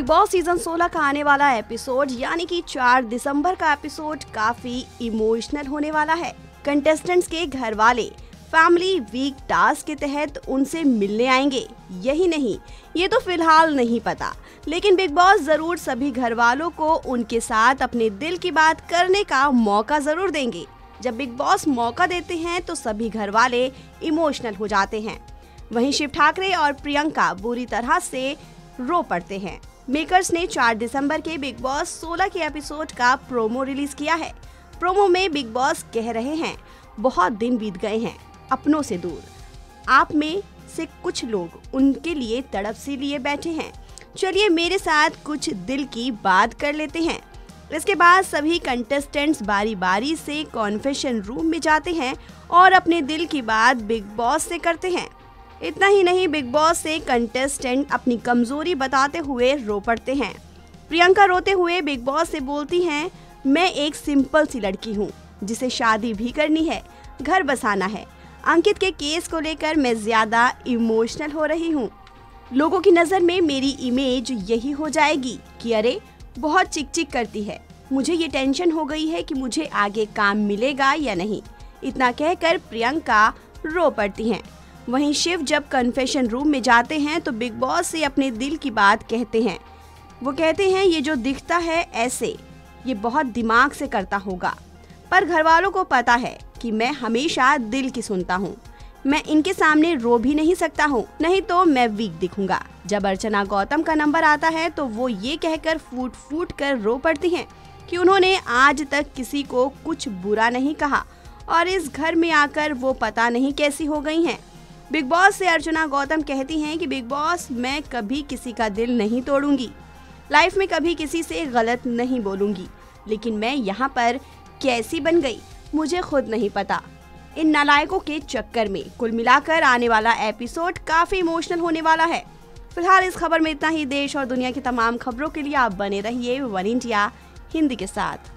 Big boss season 16 का आने वाला एपिसोड यानी कि 4 दिसंबर का एपिसोड काफ़ी इमोशनल होने वाला है। कंटेस्टेंट्स के घर वाले फैमिली वीक टास्क के तहत उनसे मिलने आएँगे। यही नहीं, ये तो फ़िलहाल नहीं पता। लेकिन बिग बॉस ज़रूर सभी घर वालों को उनके साथ अपने दिल की बात करने का मौका ज़रूर देंगे। जब बिग बॉस मौका देते हैं तो सभी घर वाले इमोशनल हो जाते हैं। वहीं शिव ठाकरे और प्रियंका बुरी तरह से रो पड़ते हैं। मेकर्स ने 4 दिसंबर के बिग बॉस 16 के एपिसोड का प्रोमो रिलीज़ किया है। प्रोमो में बिग बॉस कह रहे हैं, बहुत दिन बीत गए हैं, अपनों से दूर। आप में से कुछ लोग उनके लिए तड़प से लिए बैठे हैं। चलिए मेरे साथ कुछ दिल की बात कर लेते हैं। इसके बाद सभी कंटेस्टेंट्स बारी बारी से कॉन्फेशन रूम में जाते हैं और अपने दिल की बात बिग बॉस से करते हैं। इतना ही नहीं बिग बॉस से कंटेस्टेंट अपनी कमज़ोरी बताते हुए रो पड़ते हैं। प्रियंका रोते हुए बिग बॉस से बोलती हैं, मैं एक सिंपल सी लड़की हूँ, जिसे शादी भी करनी है, घर बसाना है। अंकित के केस को लेकर मैं ज़्यादा इमोशनल हो रही हूँ। लोगों की नज़र में मेरी इमेज यही हो जाएगी कि अरे, बहुत चिक चिक करती है। मुझे ये टेंशन हो गई है कि मुझे आगे काम मिलेगा या नहीं। इतना कहकर प्रियंका रो पड़ती हैं। वहीं शिव जब कन्फेशन रूम में जाते हैं तो बिग बॉस से अपने दिल की बात कहते हैं। वो कहते हैं, ये जो दिखता है ऐसे, ये बहुत दिमाग से करता होगा। पर घर वालों को पता है कि मैं हमेशा दिल की सुनता हूँ। मैं इनके सामने रो भी नहीं सकता हूँ, नहीं तो मैं वीक दिखूँगा। जब अर्चना गौतम का नंबर आता है तो वो ये कहकर फूट फूट कर रो पड़ती हैं कि उन्होंने आज तक किसी को कुछ बुरा नहीं कहा। और इस घर में आकर वो पता नहीं कैसी हो गई हैं। बिग बॉस से अर्चना गौतम कहती हैं कि बिग बॉस, मैं कभी किसी का दिल नहीं तोड़ूँगी। लाइफ में कभी किसी से गलत नहीं बोलूँगी। लेकिन मैं यहाँ पर कैसी बन गई, मुझे खुद नहीं पता। इन नालायकों के चक्कर में कुल मिलाकर आने वाला एपिसोड काफ़ी इमोशनल होने वाला है। फ़िलहाल इस खबर में इतना ही। देश और दुनिया की तमाम खबरों के लिए आप बने रहिए वन इंडिया हिंदी के साथ।